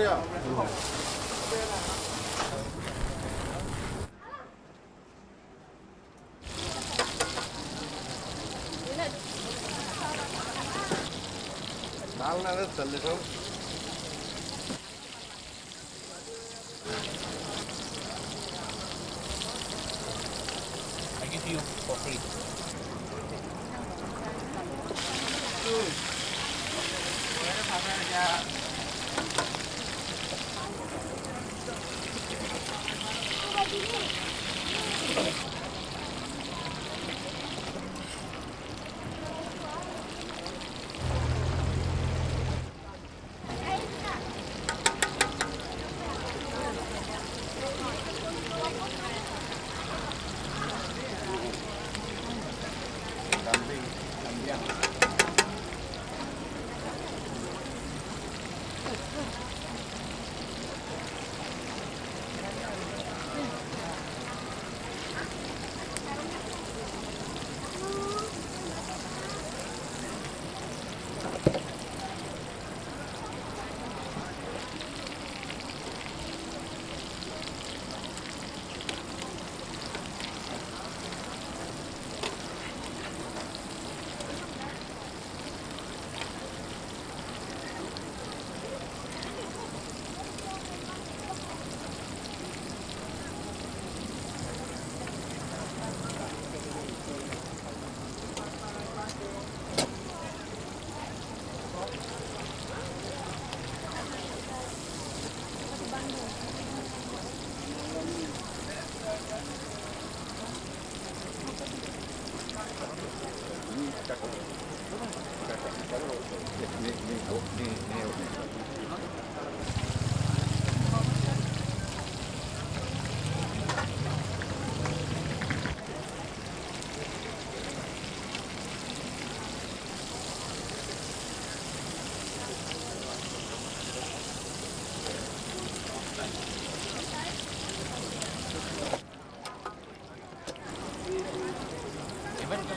소리야. 날 나가 잘리고. I give you for free. Good. Where have I got? Thank you.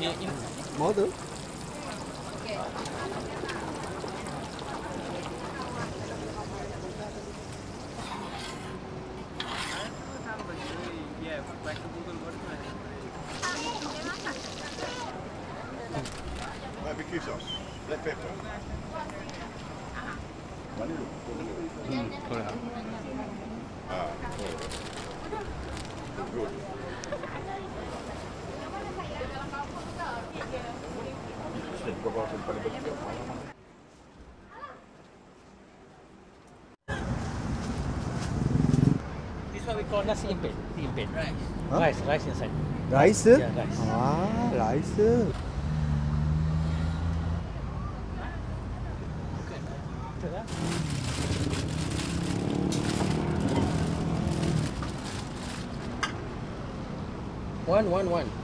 Mother? Sauce, black pepper. Hmm, ah, Good. This one we call nasi impit. Impit. Rice. Huh? Rice, rice inside. Rice? Yeah, rice. Ah, rice. One, one, one.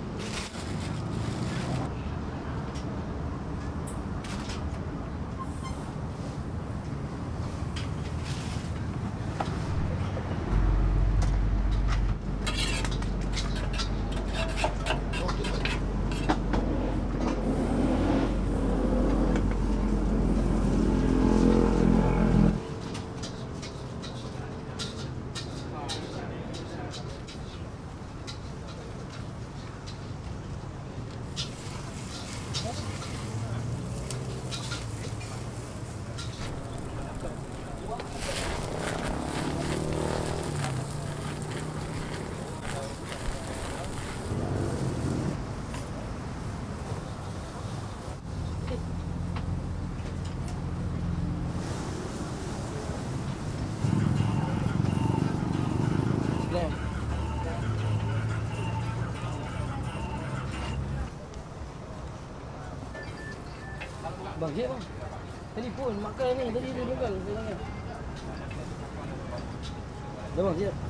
Bang, Jep bang. Telefon, makan ni. Tadi. Dia tangan. Dah bang, Jep.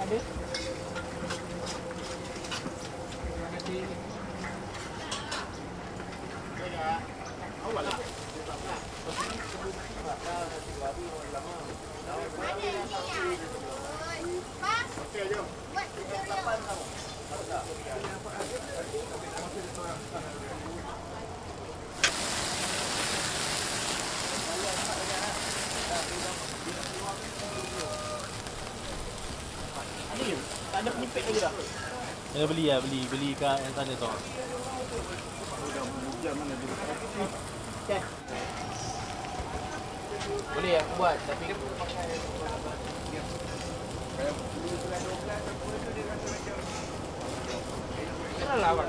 at it. ada penyipit lagi tak? Kena beli lah, beli. Beli kat yang sana tu. Boleh aku buat tapi... Kenapa lah kena? Kenapa lah awak?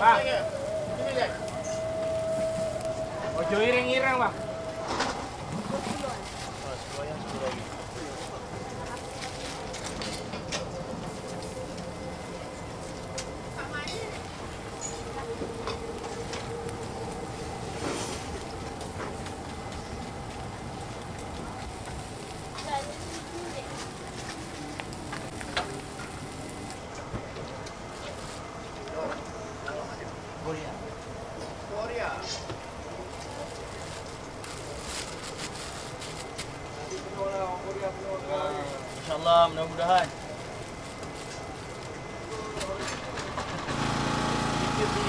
Pak. Ojo ireng-ireng, Pak.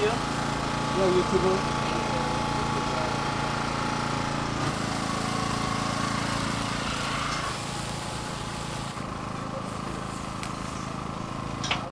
you? Yeah, YouTuber.